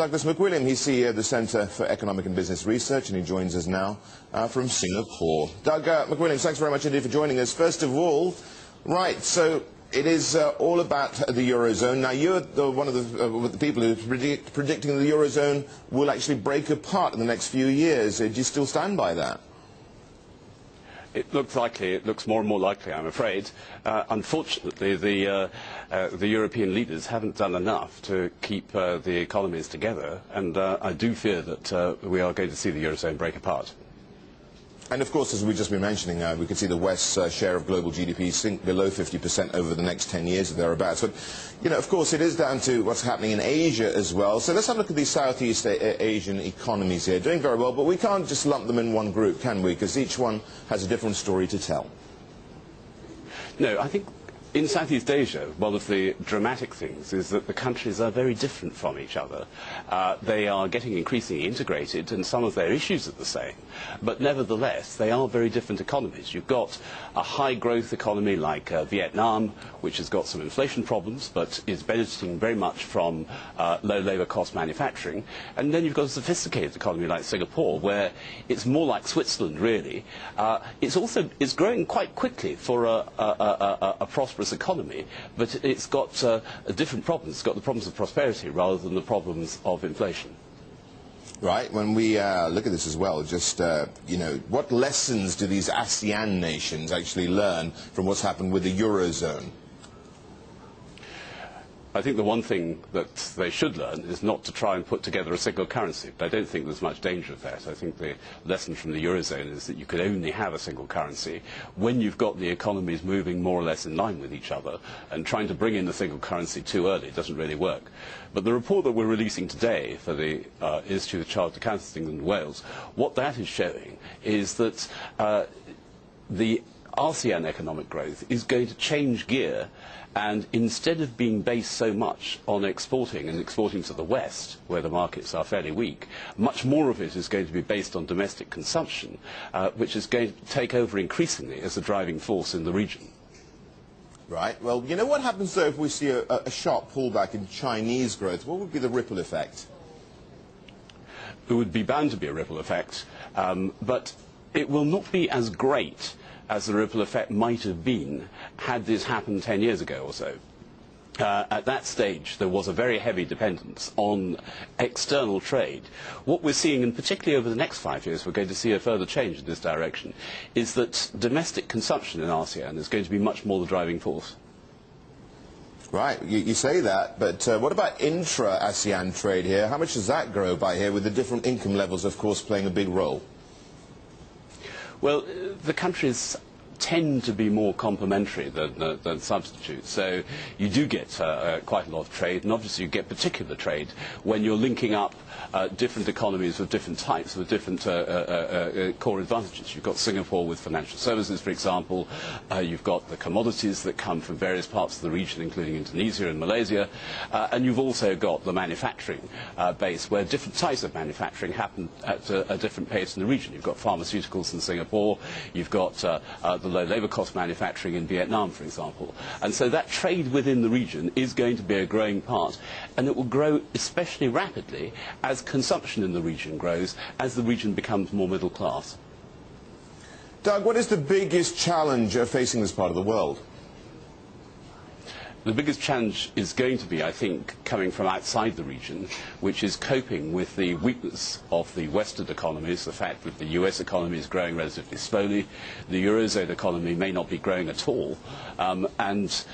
Douglas McWilliams, he's CEO of the Centre for Economic and Business Research, and he joins us now uh, from Singapore. Doug uh, McWilliams, thanks very much indeed for joining us. First of all, right, so it is uh, all about the Eurozone. Now, you're the, one of the, uh, the people who are predict, predicting the Eurozone will actually break apart in the next few years. Uh, do you still stand by that? It looks likely. It looks more and more likely, I'm afraid. Uh, unfortunately, the, uh, uh, the, European leaders haven't done enough to keep uh, the economies together, and uh, I do fear that uh, we are going to see the Eurozone break apart. And of course, as we've just been mentioning, uh, we can see the West's uh, share of global GDP sink below 50% over the next 10 years or thereabouts. But, you know, of course, it is down to what's happening in Asia as well. So let's have a look at these Southeast a Asian economies here. Doing very well, but we can't just lump them in one group, can we? Because each one has a different story to tell. No, I think in Southeast Asia, one of the dramatic things is that the countries are very different from each other. Uh, they are getting increasingly integrated, and some of their issues are the same. But nevertheless, they are very different economies. You've got a high-growth economy like uh, Vietnam, which has got some inflation problems, but is benefiting very much from uh, low labour cost manufacturing. And then you've got a sophisticated economy like Singapore, where it's more like Switzerland, really. Uh, it's also it's growing quite quickly for a, a, a, a prosperous prosperous economy, but it's got uh, different problems. It's got the problems of prosperity rather than the problems of inflation. Right. When we uh, look at this as well, just, uh, you know, what lessons do these ASEAN nations actually learn from what's happened with the Eurozone? I think the one thing that they should learn is not to try and put together a single currency. But I don't think there's much danger of that. I think the lesson from the Eurozone is that you can only have a single currency when you've got the economies moving more or less in line with each other. And trying to bring in a single currency too early doesn't really work. But the report that we're releasing today for the uh, Institute of Chartered Accountants England and Wales, what that is showing is that uh, the ASEAN economic growth is going to change gear and instead of being based so much on exporting and exporting to the West, where the markets are fairly weak, much more of it is going to be based on domestic consumption, uh, which is going to take over increasingly as a driving force in the region. Right. Well, you know what happens though if we see a, a sharp pullback in Chinese growth? What would be the ripple effect? It would be bound to be a ripple effect, um, but it will not be as great as the ripple effect might have been had this happened 10 years ago or so. Uh, at that stage, there was a very heavy dependence on external trade. What we're seeing, and particularly over the next five years, we're going to see a further change in this direction, is that domestic consumption in ASEAN is going to be much more the driving force. Right, you, you say that, but uh, what about intra-ASEAN trade here? How much does that grow by here, with the different income levels, of course, playing a big role? Well, the countries tend to be more complementary than, uh, than substitutes. So you do get uh, uh, quite a lot of trade, and obviously you get particular trade when you're linking up uh, different economies with different types with different uh, uh, core advantages. You've got Singapore with financial services, for example. you've got the commodities that come from various parts of the region, including Indonesia and Malaysia. and you've also got the manufacturing base, where different types of manufacturing happen at a, a, different pace in the region. You've got pharmaceuticals in Singapore. You've got the low labour cost manufacturing in Vietnam, for example. And so that trade within the region is going to be a growing part, and it will grow especially rapidly as consumption in the region grows, as the region becomes more middle class. Doug, what is the biggest challenge facing this part of the world? The biggest challenge is going to be, I think, coming from outside the region, which is coping with the weakness of the Western economies, the fact that the US economy is growing relatively slowly, the Eurozone economy may not be growing at all, um, and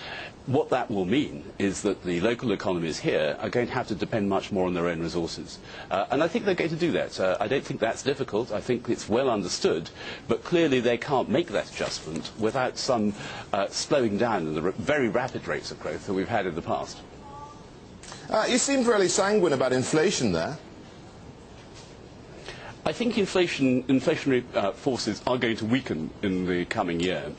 what that will mean is that the local economies here are going to have to depend much more on their own resources. Uh, and I think they're going to do that. Uh, I don't think that's difficult. I think it's well understood. But clearly they can't make that adjustment without some uh, slowing down in the very rapid rates of growth that we've had in the past. Uh, you seem fairly sanguine about inflation there. I think inflation, inflationary uh, forces are going to weaken in the coming year.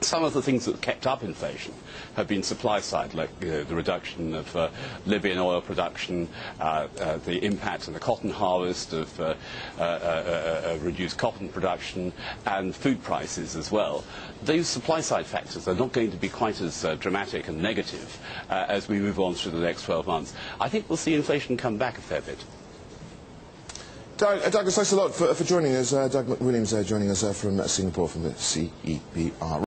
Some of the things that kept up inflation have been supply side, like know, the reduction of uh, Libyan oil production, uh, uh, the impact of the cotton harvest, of uh, uh, uh, uh, reduced cotton production, and food prices as well. Those supply side factors are not going to be quite as uh, dramatic and negative uh, as we move on through the next 12 months. I think we'll see inflation come back a fair bit. Doug, uh, Douglas, thanks a lot for, for joining us. Uh, Doug McWilliams uh, joining us uh, from Singapore from the CEBR.